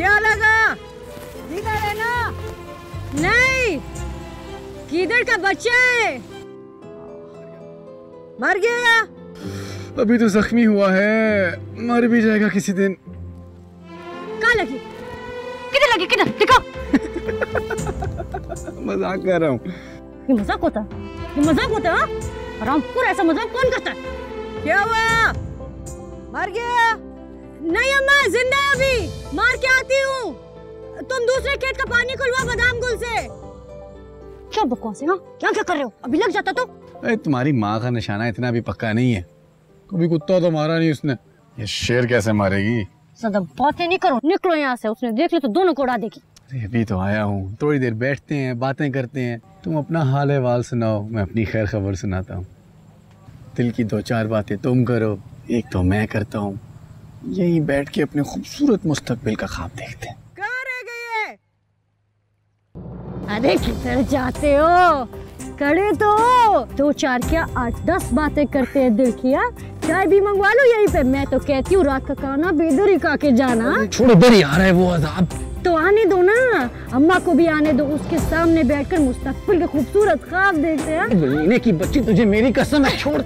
क्या लगा? इधर है ना? नहीं! किधर का बच्चा है? मर गया? अभी तो जख्मी हुआ है। मर भी जाएगा किसी दिन। कहा लगी? किधर लगी? किधर? देखो! मज़ाक कर रहा हूँ। ये मज़ाक होता? ये मज़ाक होता है? रामपुर ऐसा मज़ाक कौन करता? है क्या हुआ? मर गया? नहीं अम्मा ज़िंदा अभी। दूसरे खेत का पानी खुलवा बादाम गुल से। क्या बकवास है हाँ? क्या क्या कर रहे हो? अभी लग जाता तो। अरे तुम्हारी माँ का निशाना इतना भी पक्का नहीं है। कभी कुत्ता तो मारा नहीं उसने। ये शेर कैसे मारेगी? ज़्यादा बातें नहीं करो। निकलो यहाँ से उसने देख लिया तो दोनों को उड़ा देगी। अरे अभी तो आया हूँ। थोड़ी देर बैठते हैं बातें करते हैं। तुम अपना हाल अहवाल सुनाओ मैं अपनी खैर खबर सुनाता हूँ। दिल की दो चार बातें तुम करो एक तो मैं करता हूँ। यही बैठ के अपने खूबसूरत मुस्तकबिल का ख्वाब देखते हैं कहाँ रह गई है अरे किधर जाते हो? करे तो दो चार क्या आठ दस बातें करते हैं दिल की हाँ? चाय भी मंगवा लो यहीं पे। मैं तो कहती हूँ रात का खाना बेदर ही खा के जाना? छोड़ो इधर ही आ रहा है वो अजाब तो आने दो ना। अम्मा को भी आने दो। उसके सामने बैठकर मुस्तकबिल के खूबसूरत ख्वाब देखते हैं। की बच्ची तुझे मेरी कसम है छोड़।